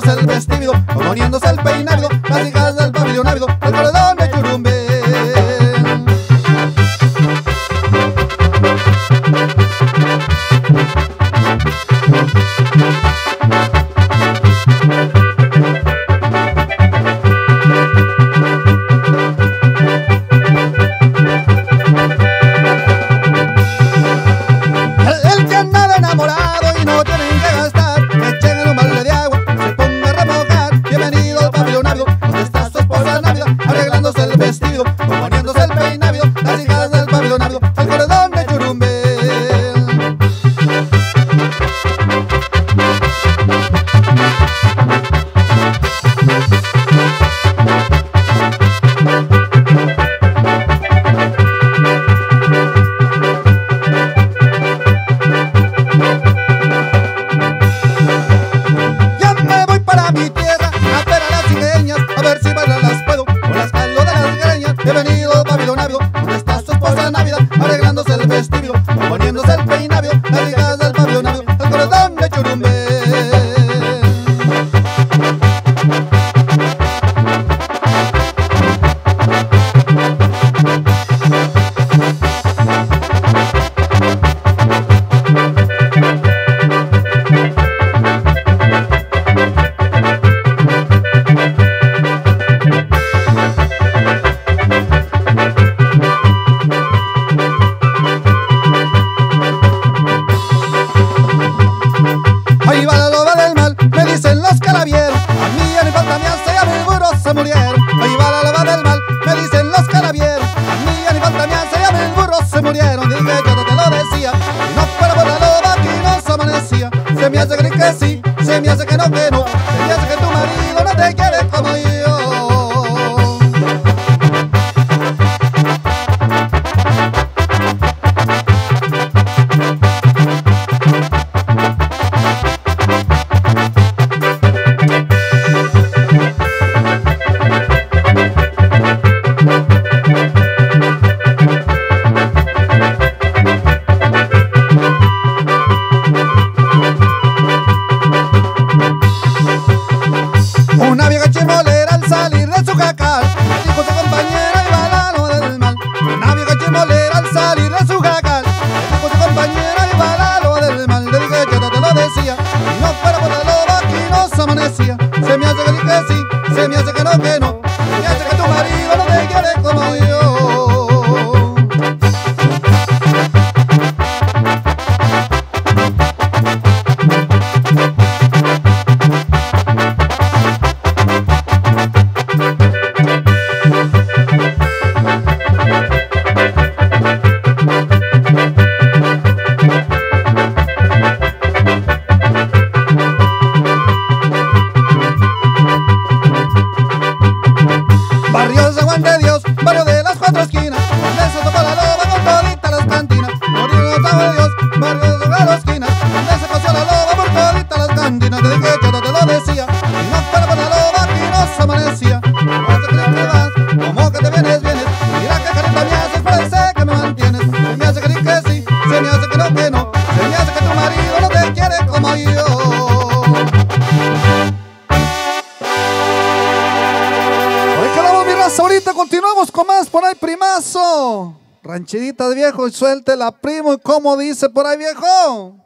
poniéndose el vestido, poniéndose el peinado, casi He venido Babilonia, Ahí va la Rancherita de viejo, suéltela, primo. ¿Y cómo dice por ahí, viejo?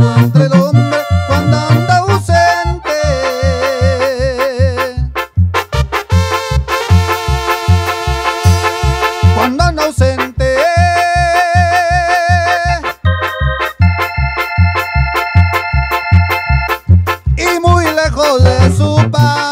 encuentra el hombre cuando anda ausente. Cuando anda ausente. Y muy lejos de su paz.